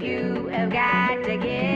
You have got to get.